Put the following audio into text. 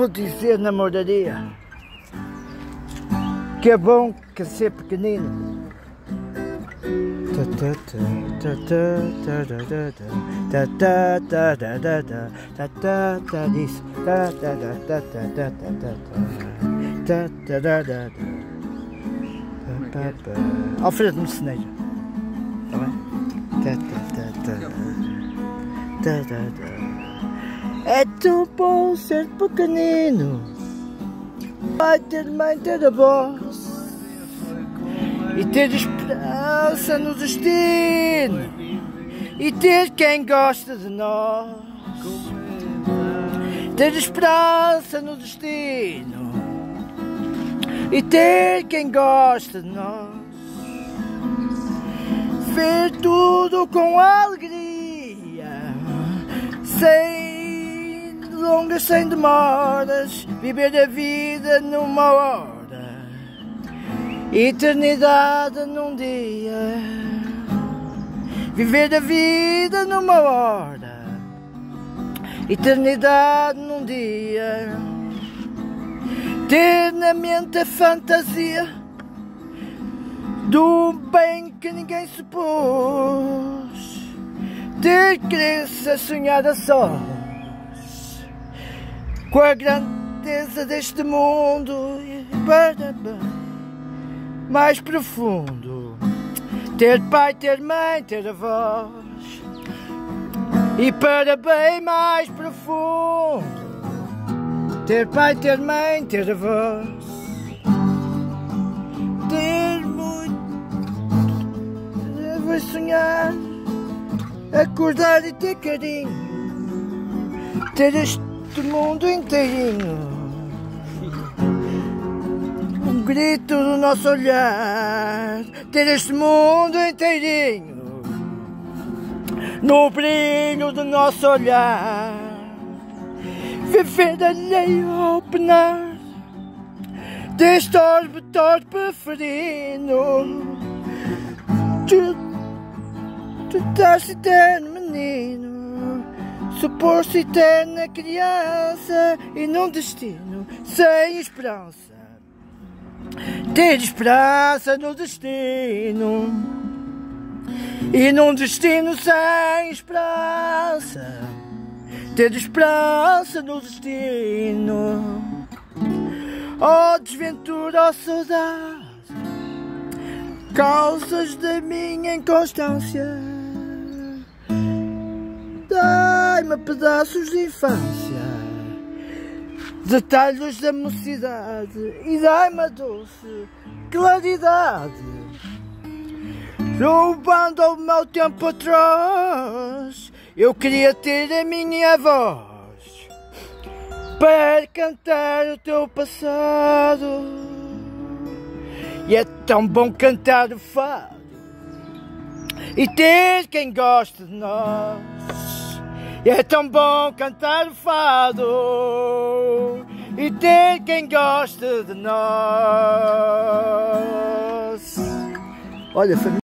vou dizer namoraria que é bom que ser pequenino. Alfredo Meceneiro. Está bem? É tão bom ser pequenino. Vai ter mãe, ter avós. E ter esperança no destino. E ter quem gosta de nós. Ter esperança no destino. E ter quem gosta de nós. Ver tudo com alegria. Sem longas sem demoras, viver a vida numa hora, eternidade num dia. Viver a vida numa hora, eternidade num dia. Ter na mente a fantasia do bem que ninguém supôs. Ter crença sonhada só com a grandeza deste mundo para mais profundo. Ter pai, ter mãe, ter avós e para bem mais profundo. Ter pai, ter mãe, ter avós. Ter muito. Vou sonhar, acordar e ter carinho. Ter este do mundo inteirinho. Um grito do nosso olhar, ter este mundo inteirinho. No brilho do nosso olhar, viver alheio ao penar deste orbe torpe ferino. Tu, tu estás eterno menino. Supor-se eterna criança e num destino sem esperança. Ter esperança no destino e num destino sem esperança. Ter esperança no destino. Oh desventura, oh saudade, causas da minha inconstância dai-me pedaços de infância, detalhes da mocidade e dai-me a doce claridade. Roubando o meu tempo atrás, eu queria ter a minha voz para cantar o teu passado. E é tão bom cantar o fado e ter quem gosta de nós. E é tão bom cantar o fado e ter quem gosta de nós. Olha.